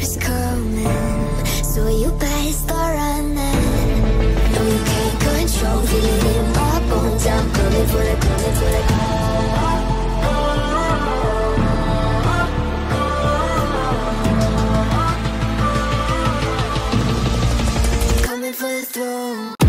is coming, so you better start running. No, you can't control it. My bones, I'm coming for the, coming for the. Coming for the throne.